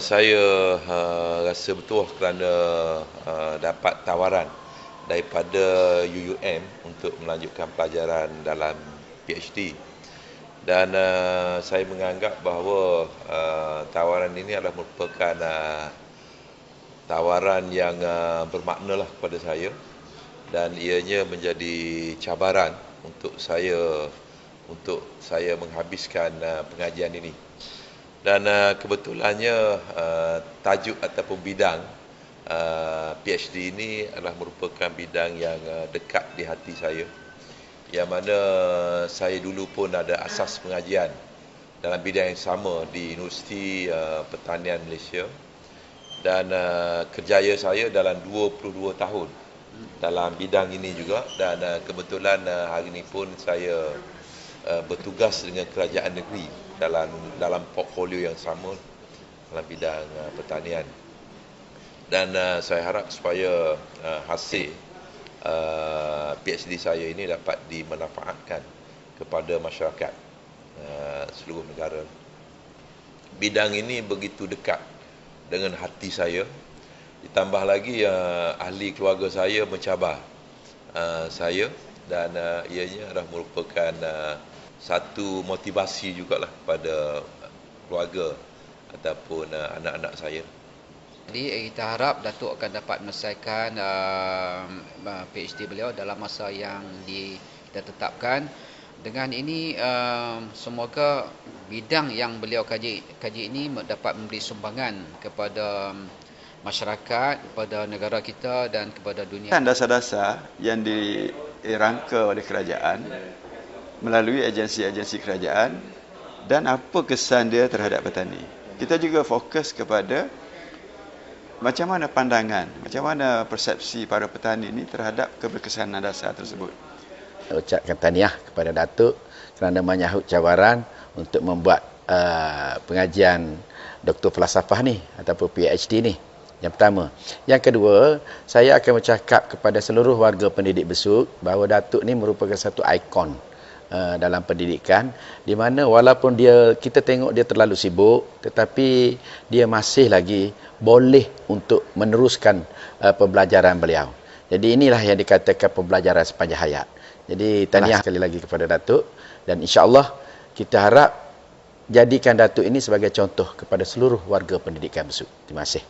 saya uh, rasa betul kerana uh, dapat tawaran daripada UUM untuk melanjutkan pelajaran dalam PhD. Dan uh, saya menganggap bahawa uh, tawaran ini adalah merupakan uh, tawaran yang uh, bermakna lah kepada saya dan ianya menjadi cabaran untuk saya untuk saya menghabiskan uh, pengajian ini. Dan uh, kebetulannya uh, tajuk ataupun bidang uh, PhD ini adalah merupakan bidang yang uh, dekat di hati saya. Yang mana saya dulu pun ada asas pengajian dalam bidang yang sama di Universiti uh, Pertanian Malaysia. Dan uh, kerjaya saya dalam 22 tahun dalam bidang ini juga dan uh, kebetulan uh, hari ini pun saya uh, bertugas dengan kerajaan negeri dalam dalam portfolio yang sama dalam bidang uh, pertanian. Dan uh, saya harap supaya uh, hasil uh, PhD saya ini dapat dimanfaatkan kepada masyarakat uh, seluruh negara. Bidang ini begitu dekat dengan hati saya. Ditambah lagi uh, ahli keluarga saya mencabar uh, saya dan uh, ianya adalah merupakan uh, satu motivasi juga lah kepada keluarga ataupun uh, anak-anak saya. Jadi eh, kita harap Datuk akan dapat menyelesaikan uh, PhD beliau dalam masa yang ditetapkan. Dengan ini uh, semoga bidang yang beliau kaji kaji ini dapat memberi sumbangan kepada masyarakat, kepada negara kita dan kepada dunia. Dasar-dasar yang dirangka oleh kerajaan melalui agensi-agensi kerajaan dan apa kesan dia terhadap petani. Kita juga fokus kepada macam mana pandangan, macam mana persepsi para petani ini terhadap keberkesanan dasar tersebut. Ucapkan tahniah kepada Datuk kerana menyahut cabaran untuk membuat uh, pengajian Doktor Falsafah ni ataupun PhD ni. Yang pertama. Yang kedua, saya akan bercakap kepada seluruh warga pendidik besuk bahawa Datuk ni merupakan satu ikon uh, dalam pendidikan di mana walaupun dia kita tengok dia terlalu sibuk tetapi dia masih lagi boleh untuk meneruskan uh, pembelajaran beliau. Jadi inilah yang dikatakan pembelajaran sepanjang hayat. Jadi tahniah sekali lagi kepada Datuk dan insya-Allah kita harap jadikan Datuk ini sebagai contoh kepada seluruh warga pendidikan besuk. Terima kasih.